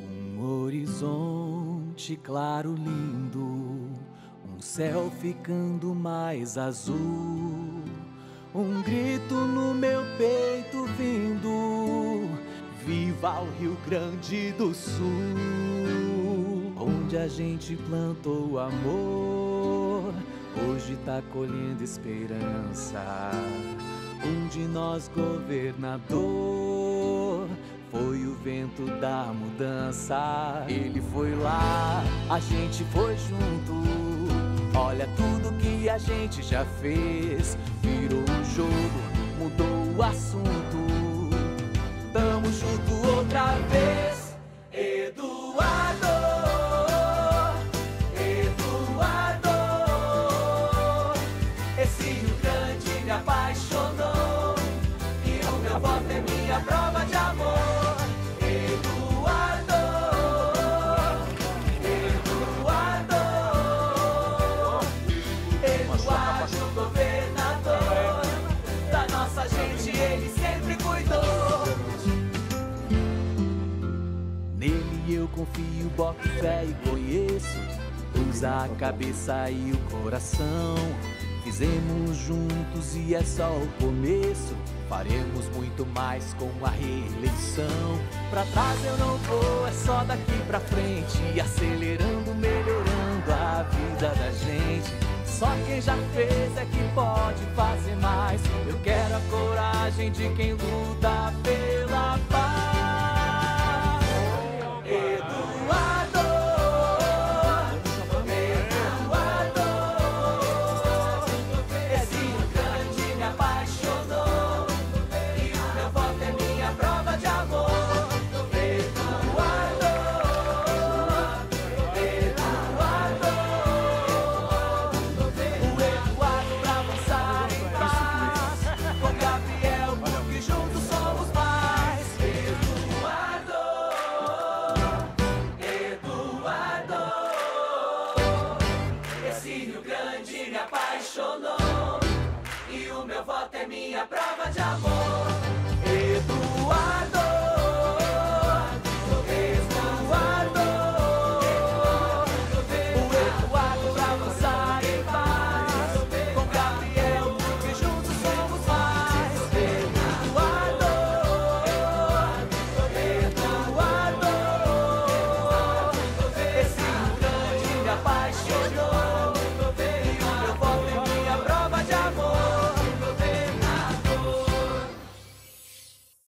Um horizonte claro, lindo, um céu ficando mais azul. Um grito no meu peito vindo, viva o Rio Grande do Sul, onde a gente plantou amor, hoje tá colhendo esperança. Um de nós governador foi o vento da mudança. Ele foi lá, a gente foi junto. Olha tudo que a gente já fez. Voto é minha prova de amor. Eduardo, Eduardo, Eduardo, governador. Da nossa gente ele sempre cuidou. Nele eu confio, boto fé e conheço. Usa a cabeça e o coração. Fizemos juntos e é só o começo. Faremos muito mais com a reeleição. Pra trás eu não vou, é só daqui pra frente. Acelerando, melhorando a vida da gente. Só quem já fez é que pode fazer mais. Eu quero a coragem de quem luta pela voto é minha prova de amor.